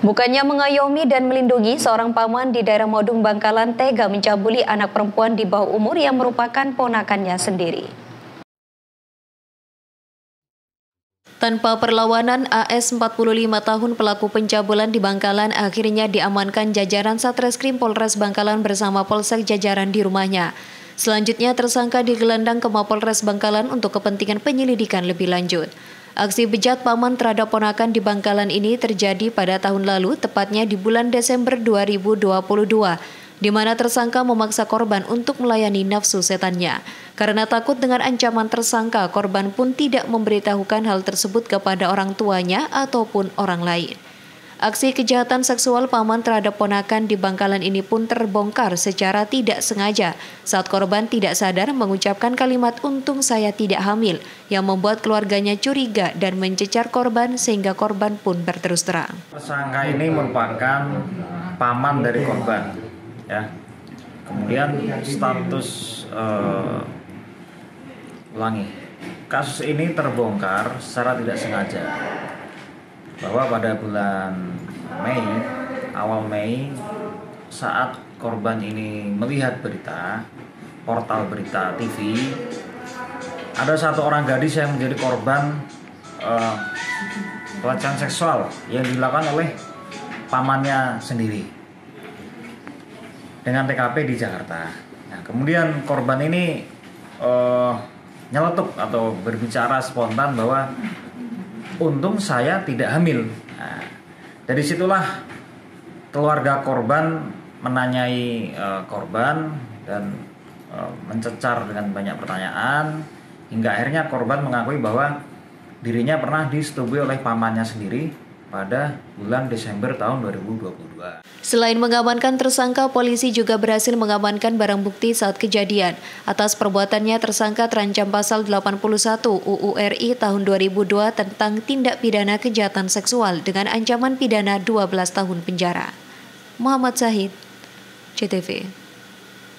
Bukannya mengayomi dan melindungi, seorang paman di daerah Modung Bangkalan tega mencabuli anak perempuan di bawah umur yang merupakan ponakannya sendiri. Tanpa perlawanan, AS 45 tahun pelaku pencabulan di Bangkalan akhirnya diamankan jajaran Satreskrim Polres Bangkalan bersama Polsek jajaran di rumahnya. Selanjutnya tersangka digelandang ke Mapolres Bangkalan untuk kepentingan penyelidikan lebih lanjut. Aksi bejat paman terhadap ponakan di Bangkalan ini terjadi pada tahun lalu, tepatnya di bulan Desember 2022, di mana tersangka memaksa korban untuk melayani nafsu setannya. Karena takut dengan ancaman tersangka, korban pun tidak memberitahukan hal tersebut kepada orang tuanya ataupun orang lain. Aksi kejahatan seksual paman terhadap ponakan di Bangkalan ini pun terbongkar secara tidak sengaja saat korban tidak sadar mengucapkan kalimat untung saya tidak hamil yang membuat keluarganya curiga dan mencecar korban sehingga korban pun berterus terang. Tersangka ini merupakan paman dari korban ya. Kemudian status uh, ulangi. Kasus ini terbongkar secara tidak sengaja bahwa pada bulan Mei awal Mei saat korban ini melihat berita portal berita TV ada satu orang gadis yang menjadi korban uh, pelecehan seksual yang dilakukan oleh pamannya sendiri dengan TKP di Jakarta. Nah, kemudian korban ini uh, nyeletuk atau berbicara spontan bahwa untung saya tidak hamil. Nah, dari situlah keluarga korban menanyai uh, korban dan uh, mencecar dengan banyak pertanyaan hingga akhirnya korban mengakui bahwa dirinya pernah disetubui oleh pamannya sendiri pada bulan Desember tahun 2022. Selain mengamankan tersangka, polisi juga berhasil mengamankan barang bukti saat kejadian. Atas perbuatannya, tersangka terancam pasal 81 UU RI tahun 2002 tentang tindak pidana kejahatan seksual dengan ancaman pidana 12 tahun penjara. Muhammad Zahid, CTV.